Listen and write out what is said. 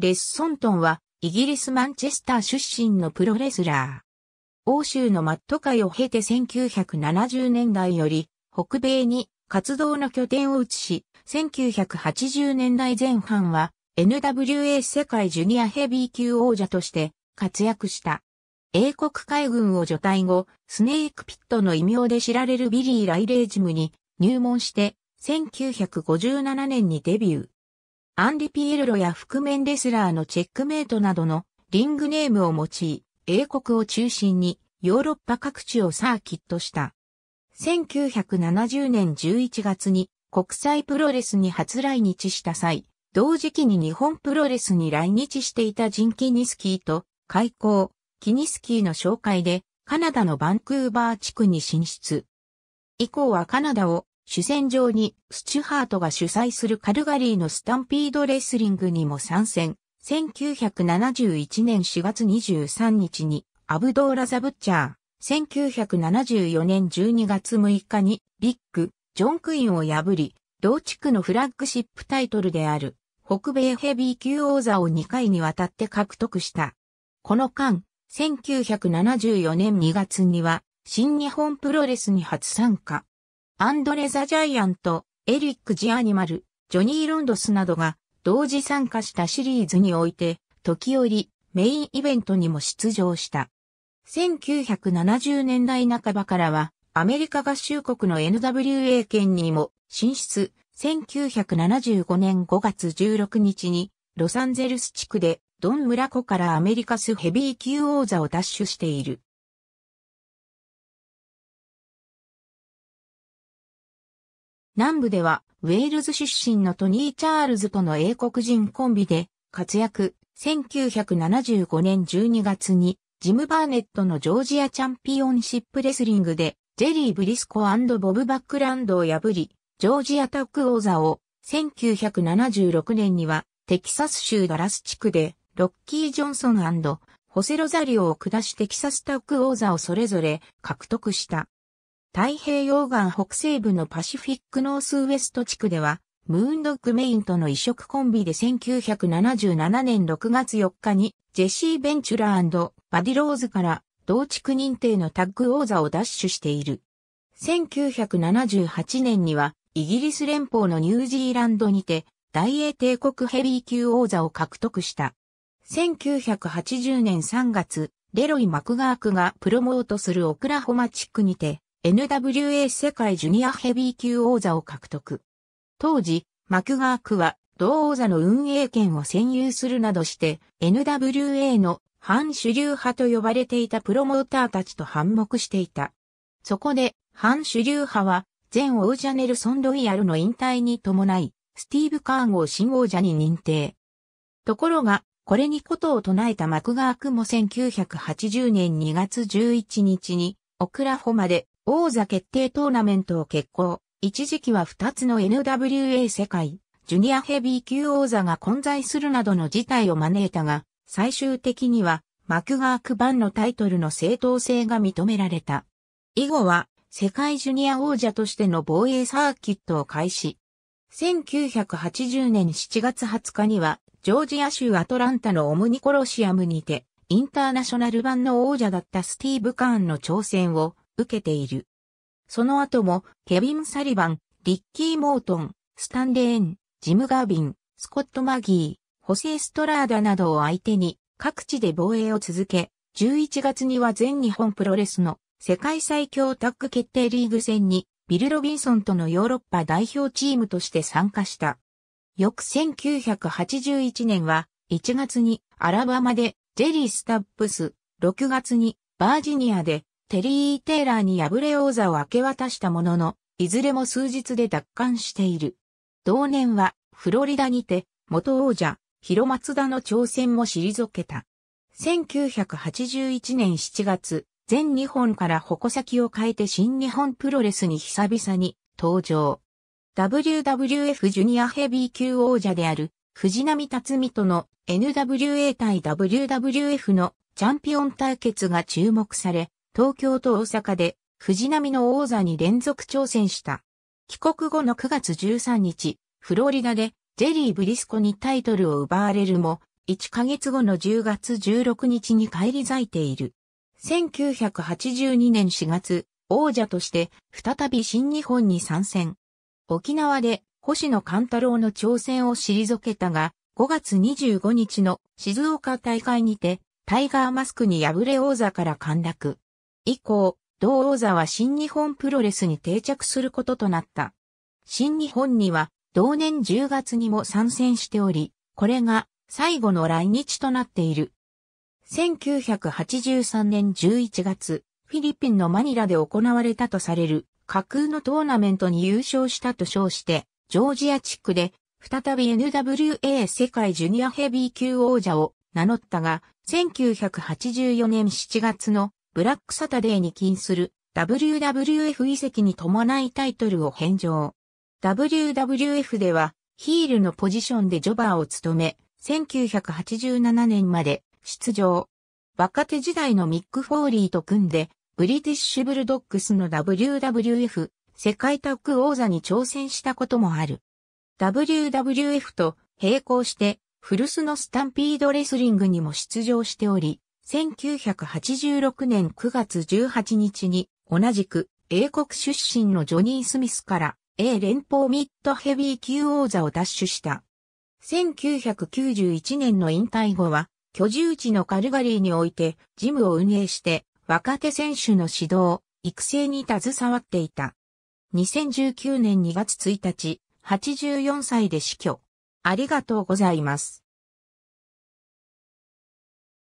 レッソントンはイギリスマンチェスター出身のプロレスラー。欧州のマット界を経て1970年代より北米に活動の拠点を移し、1980年代前半は NWA 世界ジュニアヘビー級王者として活躍した。英国海軍を除隊後、スネークピットの異名で知られるビリー・ライレージムに入門して、1957年にデビュー。アンリ・ピエロロや覆面レスラーのチェックメイトなどのリングネームを用い、英国を中心にヨーロッパ各地をサーキットした。1970年11月に国際プロレスに初来日した際、同時期に日本プロレスに来日していたジン・キニスキーと開校、キニスキーの紹介でカナダのバンクーバー地区に進出。以降はカナダを主戦場にスチュハートが主催するカルガリーのスタンピードレスリングにも参戦。1971年4月23日にアブドーラ・ザ・ブッチャー。1974年12月6日にビッグ、ジョン・クインを破り、同地区のフラッグシップタイトルである北米ヘビー級王座を2回にわたって獲得した。この間、1974年2月には、新日本プロレスに初参加。アンドレ・ザ・ジャイアント、エリック・ジ・アニマル、ジョニー・ロンドスなどが同時参加したシリーズにおいて、時折メインイベントにも出場した。1970年代半ばからは、アメリカ合衆国の NWA 圏にも進出、1975年5月16日にロサンゼルス地区でドン村子からアメリカスヘビー級王座を奪取している。南部では、ウェールズ出身のトニー・チャールズとの英国人コンビで活躍。1975年12月に、ジム・バーネットのジョージアチャンピオンシップレスリングで、ジェリー・ブリスコボブ・バックランドを破り、ジョージアタッグ王座を、1976年には、テキサス州ダラス地区で、ロッキー・ジョンソンホセロザリオを下しテキサスタッグ王座をそれぞれ獲得した。太平洋岸北西部のパシフィックノースウエスト地区では、ムーンドッグメインとの異色コンビで1977年6月4日にジェシー・ベンチュラーバディローズから同地区認定のタッグ王座を奪取している。1978年にはイギリス連邦のニュージーランドにて大英帝国ヘビー級王座を獲得した。1980年3月、レロイ・マクガークがプロモートするオクラホマ地区にて、NWA 世界ジュニアヘビー級王座を獲得。当時、マクガークは同王座の運営権を占有するなどして、NWA の反主流派と呼ばれていたプロモーターたちと反目していた。そこで、反主流派は、前王者ネルソン・ロイヤルの引退に伴い、スティーブ・カーンを新王者に認定。ところが、これにことを唱えたマクガークも1980年2月11日に、オクラホマで王座決定トーナメントを決行。一時期は2つの NWA 世界、ジュニアヘビー級王座が混在するなどの事態を招いたが、最終的にはマクガーク版のタイトルの正当性が認められた。以後は世界ジュニア王者としての防衛サーキットを開始。1980年7月20日にはジョージア州アトランタのオムニコロシアムにて、インターナショナル版の王者だったスティーブ・カーンの挑戦を受けている。その後も、ケビン・サリバン、リッキー・モートン、スタンレーン、ジム・ガービン、スコット・マギー、ホセ・ストラーダなどを相手に、各地で防衛を続け、11月には全日本プロレスの世界最強タッグ決定リーグ戦に、ビル・ロビンソンとのヨーロッパ代表チームとして参加した。翌1981年は、1月にアラバマでジェリー・スタップス、6月にバージニアでテリー・テイラーに敗れ王座を明け渡したものの、いずれも数日で奪還している。同年はフロリダにて元王者、広松田の挑戦も退けた。1981年7月、全日本から矛先を変えて新日本プロレスに久々に登場。WWF ジュニアヘビー級王者である藤波辰巳との NWA 対 WWF のチャンピオン対決が注目され、東京と大阪で藤波の王座に連続挑戦した。帰国後の9月13日、フロリダでジェリー・ブリスコにタイトルを奪われるも、1ヶ月後の10月16日に返り咲いている。1982年4月、王者として再び新日本に参戦。沖縄で星野勘太郎の挑戦を退けたが、5月25日の静岡大会にて、タイガーマスクに敗れ王座から陥落。以降、同王座は新日本プロレスに定着することとなった。新日本には同年10月にも参戦しており、これが最後の来日となっている。1983年11月、フィリピンのマニラで行われたとされる架空のトーナメントに優勝したと称して、ジョージア地区で再び NWA 世界ジュニアヘビー級王者を名乗ったが、1984年7月のブラックサタデーに禁する WWF 移籍に伴いタイトルを返上。WWF ではヒールのポジションでジョバーを務め、1987年まで出場。若手時代のミック・フォーリーと組んで、ブリティッシュブルドッグスの WWF 世界タッグ王座に挑戦したこともある。WWF と並行して古巣のスタンピードレスリングにも出場しており、1986年9月18日に同じく英国出身のジョニー・スミスから A 連邦ミッドヘビー級王座を奪取した。1991年の引退後は居住地のカルガリーにおいてジムを運営して若手選手の指導、育成に携わっていた。2019年2月1日、84歳で死去。ありがとうございます。